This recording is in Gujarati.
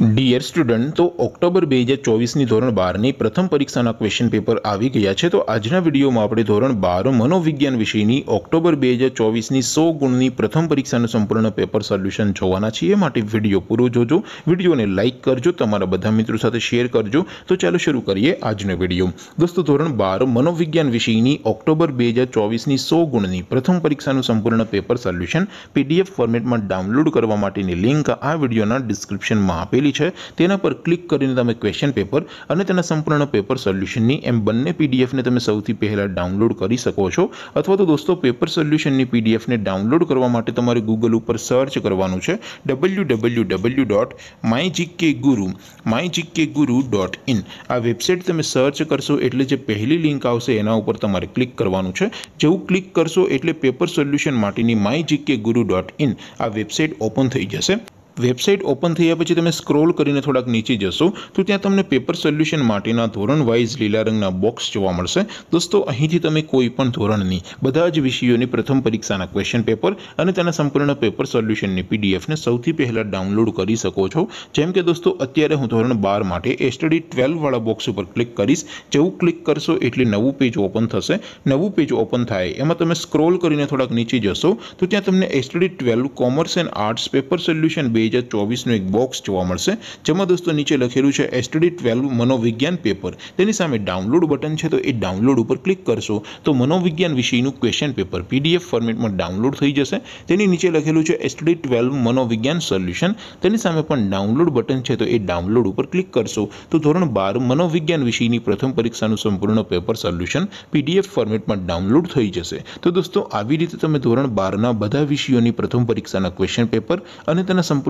ડિયર સ્ટુડન્ટ તો ઓક્ટોબર બે હજાર ચોવીસની ધોરણ બારની પ્રથમ પરીક્ષાના ક્વેશ્ચન પેપર આવી ગયા છે. તો આજના વિડીયોમાં આપણે ધોરણ બાર મનોવિજ્ઞાન વિષયની ઓક્ટોબર બે હજાર ચોવીસની સો ગુણની પ્રથમ પરીક્ષાનું સંપૂર્ણ પેપર સોલ્યુશન જોવાના છીએ. માટે વીડિયો પૂરો જોજો. વિડીયોને લાઇક કરજો. તમારા બધા મિત્રો સાથે શેર કરજો. તો ચાલો શરૂ કરીએ આજનો વીડિયો. દોસ્તો, ધોરણ બાર મનોવિજ્ઞાન વિષયની ઓક્ટોબર બે હજાર ચોવીસની સો ગુણની પ્રથમ પરીક્ષાનું સંપૂર્ણ પેપર સોલ્યુશન પીડીએફ ફોર્મેટમાં ડાઉનલોડ કરવા માટેની લિંક આ વિડીયોના ડિસ્ક્રિપ્શનમાં આપેલી છે, તેના પર ક્લિક કરીને તમે ક્વેશ્ચન પેપર અને તેના સંપૂર્ણ પેપર સોલ્યુશનની એમ બંને પીડીએફને તમે સૌથી પહેલાં ડાઉનલોડ કરી શકો છો. અથવા તો દોસ્તો પેપર સોલ્યુશનની પીડીએફને ડાઉનલોડ કરવા માટે તમારે ગૂગલ ઉપર સર્ચ કરવાનું છે W W W dot my GK guru my GK guru dot in આ વેબસાઇટ તમે સર્ચ કરશો એટલે જે પહેલી લિંક આવશે, એના ઉપર તમારે ક્લિક કરવાનું છે. જેવું ક્લિક કરશો એટલે પેપર સોલ્યુશન માટેની my GK guru dot in આ વેબસાઇટ ઓપન થઈ જશે. વેબસાઇટ ઓપન થયા પછી તમે સ્ક્રોલ કરીને થોડાક નીચે જશો, તો ત્યાં તમને પેપર સોલ્યુશન માટેના ધોરણ વાઇઝ લીલા રંગના બોક્સ જોવા મળશે. દોસ્તો, અહીંથી તમે કોઈ પણ ધોરણની બધા જ વિષયોની પ્રથમ પરીક્ષાના ક્વેશ્ચન પેપર અને તેના સંપૂર્ણ પેપર સોલ્યુશનની પીડીએફને સૌથી પહેલાં ડાઉનલોડ કરી શકો છો. જેમ કે દોસ્તો, અત્યારે હું ધોરણ બાર માટે એસ્ટડી ટ્વેલ્વવાળા બોક્સ ઉપર ક્લિક કરીશ. જેવું ક્લિક કરશો એટલે નવું પેજ ઓપન થશે. નવું પેજ ઓપન થાય, એમાં તમે સ્ક્રોલ કરીને થોડાક નીચે જશો, તો ત્યાં તમને S T D twelve commerce and arts paper solution બે હજાર ચોવીસનું એક બોક્સ જોવા મળશે, જેમાં દોસ્તો નીચે લખેલું છે એસટીડી ટ્વેલ્વ મનોવિજ્ઞાન પેપર તેની સામે ડાઉનલોડ બટન છે, તો એ ડાઉનલોડ ઉપર ક્લિક કરશો, તો મનોવિજ્ઞાન વિષયનું ક્વેશ્ચન પેપર પીડીએફ ફોર્મેટમાં ડાઉનલોડ થઈ જશે. તેની નીચે લખેલું છે એસટીડી ટ્વેલ્વ મનોવિજ્ઞાન સોલ્યુશન તેની સામે પણ ડાઉનલોડ બટન છે, તો એ ડાઉનલોડ ઉપર ક્લિક કરશો. તો ધોરણ બાર, મનોવિજ્ઞાન વિષયની પ્રથમ પરીક્ષાનું સંપૂર્ણ પેપર સોલ્યુશન પીડીએફ ફોર્મેટમાં ડાઉનલોડ થઈ જશે. તો દોસ્તો, આવી રીતે તમે ધોરણ બારના બધા વિષયોની પ્રથમ પરીક્ષાના ક્વેશ્ચન પેપર અને તેના સંપૂર્ણ